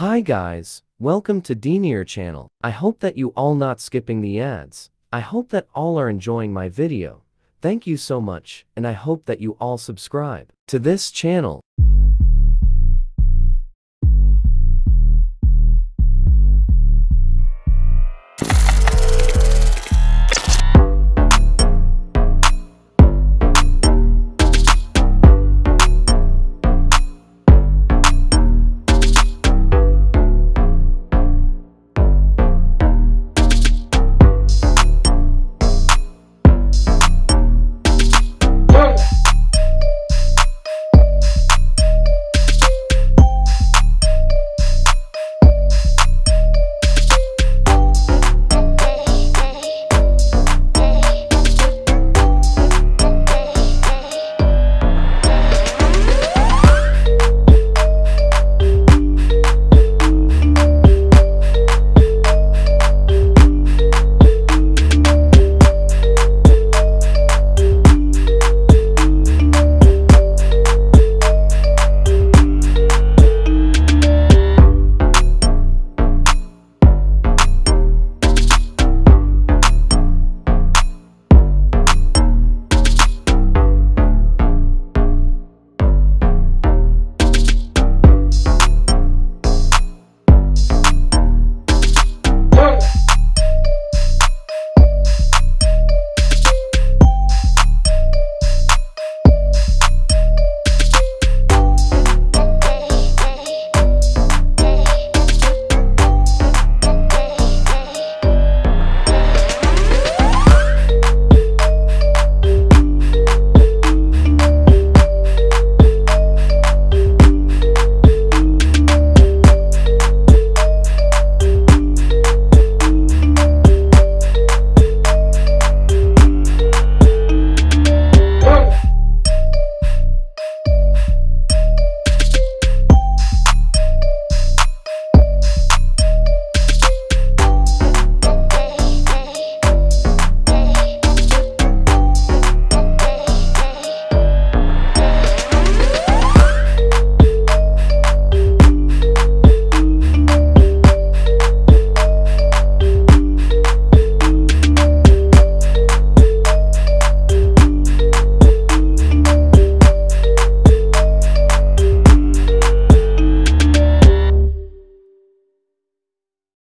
Hi guys, welcome to Dhenier channel. I hope that you all not skipping the ads. I hope that all are enjoying my video. Thank you so much, and I hope that you all subscribe to this channel.